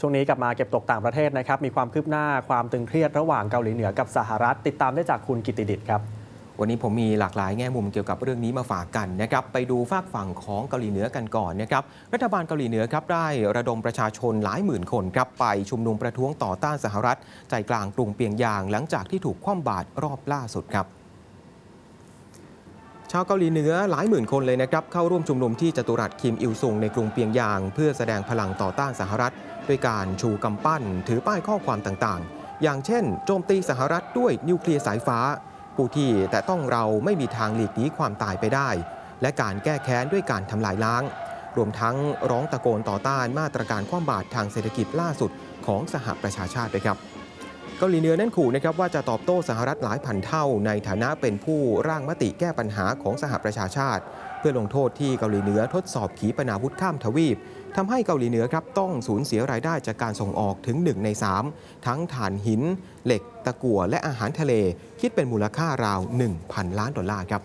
ช่วงนี้กลับมาเก็บตกต่างประเทศนะครับมีความคืบหน้าความตึงเครียดระหว่างเกาหลีเหนือกับสหรัฐ ติดตามได้จากคุณกิติดิษฐ์ครับวันนี้ผมมีหลากหลายแง่มุมเกี่ยวกับเรื่องนี้มาฝากกันนะครับไปดูฝากฝั่งของเกาหลีเหนือกันก่อนนะครับรัฐบาลเกาหลีเหนือครับได้ระดมประชาชนหลายหมื่นคนครับไปชุมนุมประท้วงต่อต้านสหรัฐ ใจกลางกรุงเปียงยาง หลังจากที่ถูกคว่ำบาตรรอบล่าสุดครับาวเกาหลีเหนือหลายหมื่นคนเลยนะครับเข้าร่วมชุมนุมที่จตุรัสคิมอิลซุงในกรุงเปียงยาง เพื่อแสดงพลังต่อต้านสหรัฐ ด้วยการชูกำปั้น ถือป้ายข้อความต่างๆ อย่างเช่น โจมตีสหรัฐด้วยนิวเคลียร์สายฟ้า ผู้ที่แต่ต้องเราไม่มีทางหลีกหนีความตายไปได้ และการแก้แค้นด้วยการทำลายล้าง รวมทั้งร้องตะโกนต่อต้านมาตรการคว่ำบาตรทางเศรษฐกิจล่าสุดของสหประชาชาติด้วยครับ เกาหลีเหนือนั้นขู่นะครับว่าจะตอบโต้สหรัฐหลายพันเท่า ในฐานะเป็นผู้ร่างมติแก้ปัญหาของสหประชาชาติ เพื่อลงโทษที่เกาหลีเหนือทดสอบขีปนาวุธข้ามทวีปทำให้เกาหลีเหนือครับต้องสูญเสียรายได้จากการส่งออกถึง 1 ใน 3 ทั้งถ่านหิน เหล็ก ตะกั่วและอาหารทะเล คิดเป็นมูลค่าราว 1,000 ล้านดอลลาร์ครับ